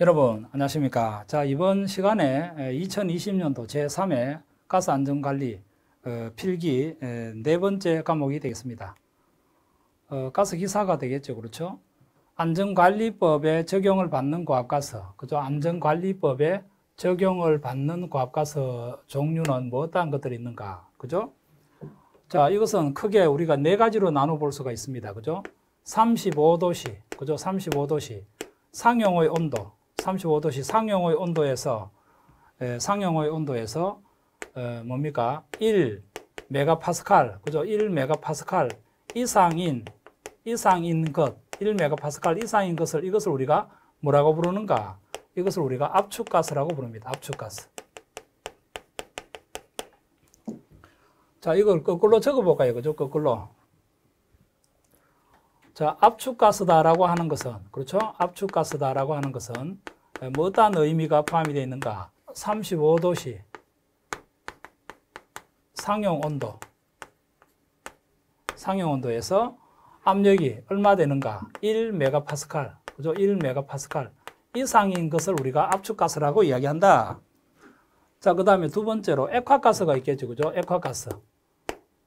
여러분 안녕하십니까? 자 이번 시간에 2020년도 제3회 가스 안전관리 어, 필기 네 번째 과목이 되겠습니다. 어, 가스 기사가 되겠죠 그렇죠? 안전관리법에 적용을 받는 고압가스 그죠? 안전관리법에 적용을 받는 고압가스 종류는 뭐 어떠한 것들이 있는가 그죠? 자 이것은 크게 우리가 네 가지로 나눠 볼 수가 있습니다 그죠? 35도씨 그죠? 35도씨. 상용의 온도 35도씨 상용의 온도에서 에, 상용의 온도에서 에, 뭡니까? 1 메가파스칼 그죠? 1 메가파스칼 이상인 이상인 것 1 메가파스칼 이상인 것을 이것을 우리가 뭐라고 부르는가? 이것을 우리가 압축가스라고 부릅니다. 압축가스. 자 이걸 거꾸로 적어 볼까요 그죠? 거꾸로. 자, 압축가스다라고 하는 것은, 그렇죠? 압축가스다라고 하는 것은, 뭐 어떠한 의미가 포함이 되어 있는가? 35도씨 상용 온도, 상용 온도에서 압력이 얼마 되는가? 1메가파스칼, 그죠? 1메가파스칼 이상인 것을 우리가 압축가스라고 이야기한다. 자, 그 다음에 두 번째로 액화가스가 있겠죠, 그죠? 액화가스.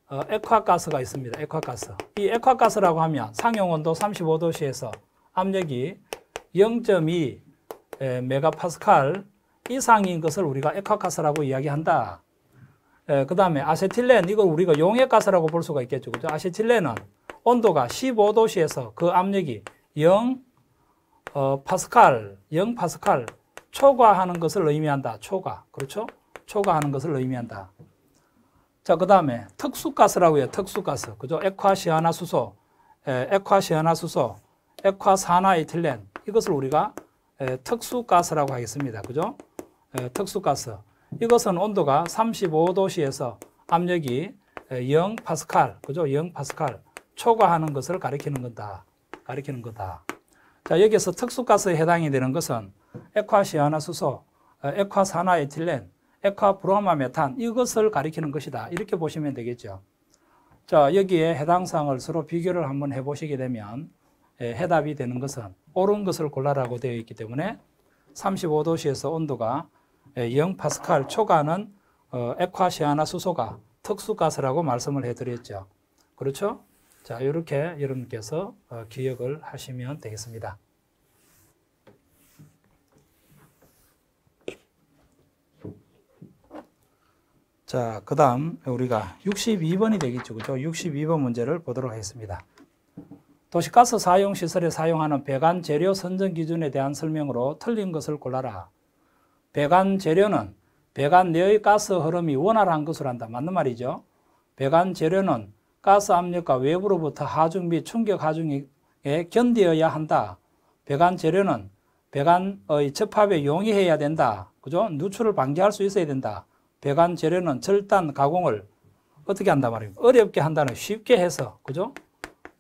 어, 액화가스가 있습니다. 액화가스. 이 액화가스라고 하면 상용 온도 35도씨에서 압력이 0.2 메가파스칼 이상인 것을 우리가 액화가스라고 이야기한다. 그 다음에 아세틸렌, 이걸 우리가 용액가스라고 볼 수가 있겠죠. 그죠? 아세틸렌은 온도가 15도씨에서 그 압력이 0 어, 파스칼, 0 파스칼 초과하는 것을 의미한다. 초과. 그렇죠? 초과하는 것을 의미한다. 자, 그 다음에 특수가스라고 해요. 특수가스. 그죠? 액화시아나수소, 액화시아나수소, 액화산화이틸렌. 이것을 우리가 에, 특수가스라고 하겠습니다. 그죠? 에, 특수가스. 이것은 온도가 35도씨에서 압력이 0 파스칼, 그죠? 0 파스칼 초과하는 것을 가리키는 거다. 가리키는 거다. 자, 여기서 특수가스에 해당이 되는 것은 액화시아나수소, 액화산화에틸렌, 액화브로마 메탄 이것을 가리키는 것이다. 이렇게 보시면 되겠죠. 자, 여기에 해당 사항을 서로 비교를 한번 해 보시게 되면 예, 해답이 되는 것은 옳은 것을 골라라고 되어 있기 때문에 35도씨에서 온도가 0 파스칼 예, 초과는 어, 액화시아나 수소가 특수가스라고 말씀을 해드렸죠. 그렇죠? 자, 이렇게 여러분께서 어, 기억을 하시면 되겠습니다. 자, 그 다음 우리가 62번이 되겠죠. 그죠? 62번 문제를 보도록 하겠습니다. 도시가스 사용 시설에 사용하는 배관 재료 선정 기준에 대한 설명으로 틀린 것을 골라라. 배관 재료는 배관 내의 가스 흐름이 원활한 것으로 한다. 맞는 말이죠. 배관 재료는 가스 압력과 외부로부터 하중 및 충격 하중에 견디어야 한다. 배관 재료는 배관의 접합에 용이해야 된다. 그죠? 누출을 방지할 수 있어야 된다. 배관 재료는 절단 가공을 어떻게 한단 말입니까? 어렵게 한다는 쉽게 해서, 그죠?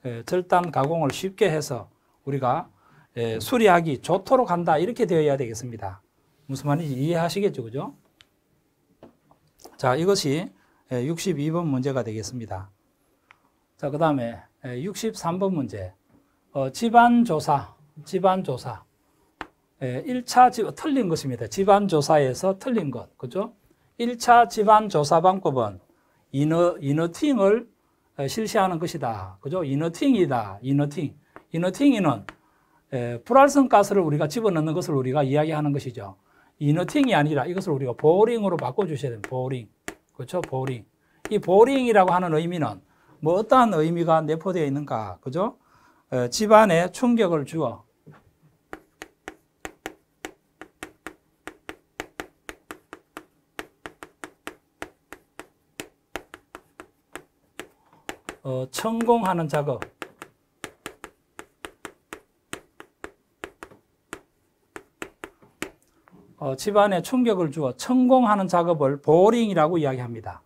예, 절단 가공을 쉽게 해서 우리가 예, 수리하기 좋도록 한다. 이렇게 되어야 되겠습니다. 무슨 말인지 이해하시겠죠? 그죠? 자, 이것이 62번 예, 문제가 되겠습니다. 자, 그 다음에 63번 예, 문제. 어, 집안조사, 집안조사. 예, 1차 집, 틀린 것입니다. 집안조사에서 틀린 것. 그죠? 1차 집안 조사 방법은 이너, 이너팅을 실시하는 것이다. 그죠? 이너팅이다. 이너팅. 이너팅이는 불활성 가스를 우리가 집어넣는 것을 우리가 이야기하는 것이죠. 이너팅이 아니라 이것을 우리가 보링으로 바꿔주셔야 됩니다. 보링. 그렇죠? 보링. 이 보링이라고 하는 의미는 뭐 어떠한 의미가 내포되어 있는가. 그죠? 집안에 충격을 주어 어, 천공하는 작업. 어, 집안에 충격을 주어 천공하는 작업을 보링이라고 이야기합니다.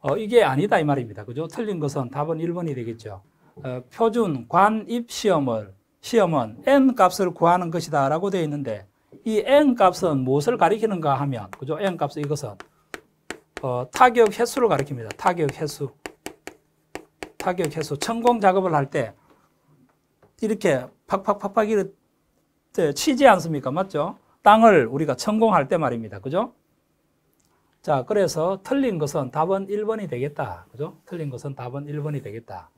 어, 이게 아니다 이 말입니다. 그죠? 틀린 것은 답은 1번이 되겠죠. 어, 표준 관입 시험을 시험은 n 값을 구하는 것이다라고 되어 있는데 이 n 값은 무엇을 가리키는가 하면 그죠? n 값은 이것은 어, 타격 횟수를 가리킵니다. 타격 횟수. 타격 해소, 천공 작업을 할 때 이렇게 팍팍팍팍 이렇게 네, 치지 않습니까? 맞죠? 땅을 우리가 천공할 때 말입니다. 그죠? 자, 그래서 틀린 것은 답은 1번이 되겠다. 그죠? 틀린 것은 답은 1번이 되겠다.